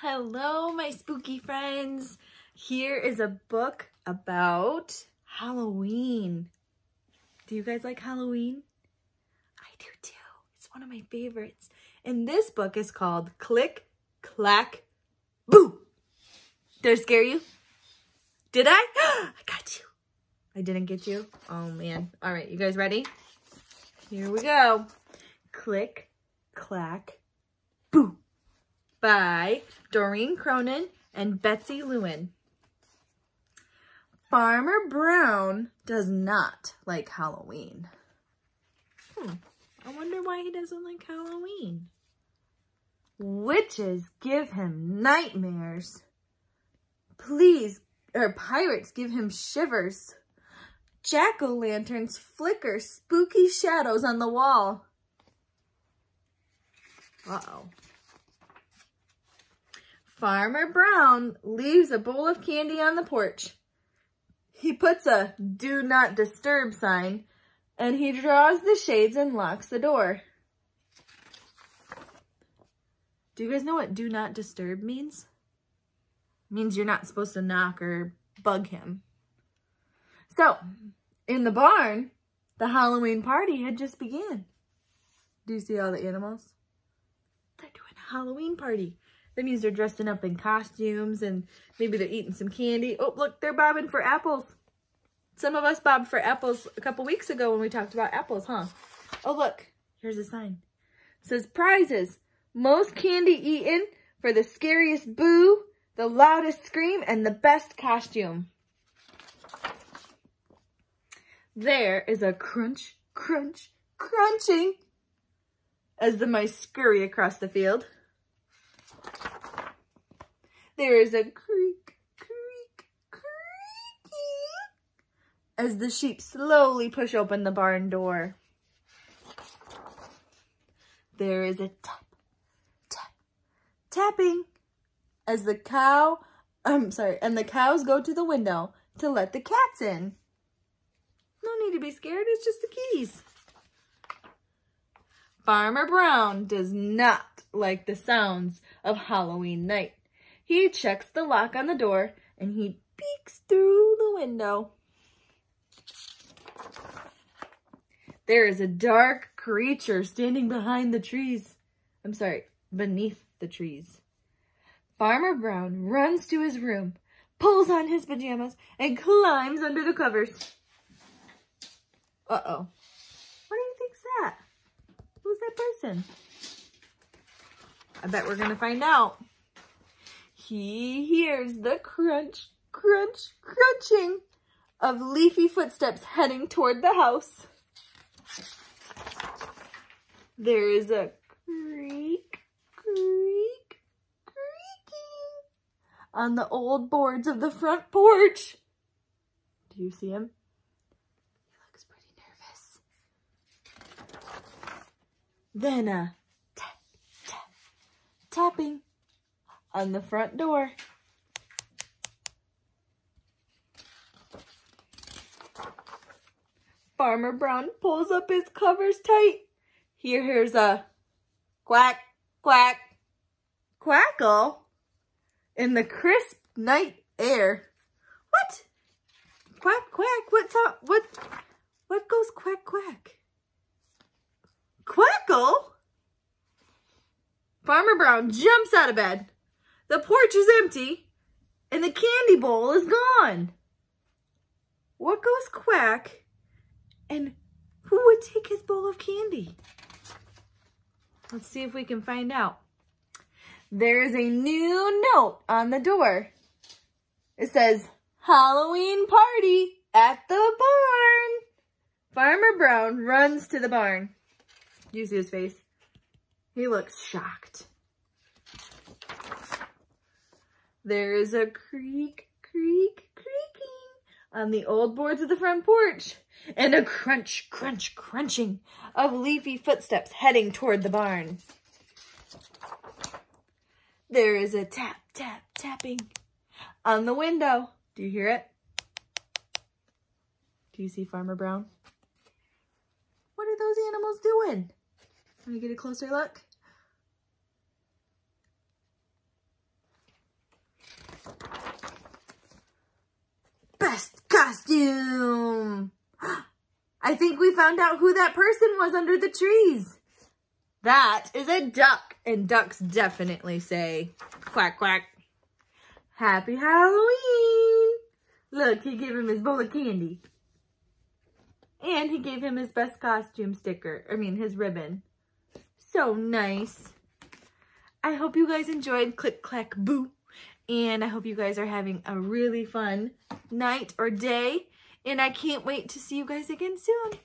Hello, my spooky friends. Here is a book about Halloween. Do you guys like Halloween? I do too. It's one of my favorites. And this book is called Click, Clack, Boo. Did I scare you? Did I? I got you. I didn't get you? Oh, man. All right, you guys ready? Here we go. Click, Clack, by Doreen Cronin and Betsy Lewin. Farmer Brown does not like Halloween. Hmm, I wonder why he doesn't like Halloween. Witches give him nightmares. Please, or pirates give him shivers. Jack-o'-lanterns flicker spooky shadows on the wall. Uh-oh. Farmer Brown leaves a bowl of candy on the porch. He puts a do not disturb sign and he draws the shades and locks the door. Do you guys know what do not disturb means? It means you're not supposed to knock or bug him. So, in the barn, the Halloween party had just begun. Do you see all the animals? They're doing a Halloween party. That means they're dressing up in costumes and maybe they're eating some candy. Oh, look, they're bobbing for apples. Some of us bobbed for apples a couple weeks ago when we talked about apples, huh? Oh, look, here's a sign. It says prizes. Most candy eaten for the scariest boo, the loudest scream, and the best costume. There is a crunch, crunch, crunching as the mice scurry across the field. There is a creak, creak, creaking as the sheep slowly push open the barn door. There is a tap, tap, tapping as the cow, I'm sorry, and the cows go to the window to let the cats in. No need to be scared, it's just the keys. Farmer Brown does not like the sounds of Halloween night. He checks the lock on the door and he peeks through the window. There is a dark creature standing behind the trees. I'm sorry, beneath the trees. Farmer Brown runs to his room, pulls on his pajamas, and climbs under the covers. Uh-oh. What do you think's that? Who's that person? I bet we're going to find out. He hears the crunch, crunch, crunching of leafy footsteps heading toward the house. There is a creak, creak, creaking on the old boards of the front porch. Do you see him? He looks pretty nervous. Then a tap, tap, tapping on the front door. Farmer Brown pulls up his covers tight. He hears a quack, quack, quackle in the crisp night air. What? Quack, quack, what's up? What, what goes quack, quack? Quackle? Farmer Brown jumps out of bed. The porch is empty and the candy bowl is gone. What goes quack and who would take his bowl of candy? Let's see if we can find out. There is a new note on the door. It says, Halloween party at the barn. Farmer Brown runs to the barn. You see his face? He looks shocked. There is a creak, creak, creaking on the old boards of the front porch and a crunch, crunch, crunching of leafy footsteps heading toward the barn. There is a tap, tap, tapping on the window. Do you hear it? Do you see Farmer Brown? What are those animals doing? Want to get a closer look? Costume. I think we found out who that person was under the trees. That is a duck, and ducks definitely say quack, quack. Happy Halloween. Look, he gave him his bowl of candy. And he gave him his best costume sticker. I mean, his ribbon. So nice. I hope you guys enjoyed Click Clack Boo. And I hope you guys are having a really fun night or day. And I can't wait to see you guys again soon.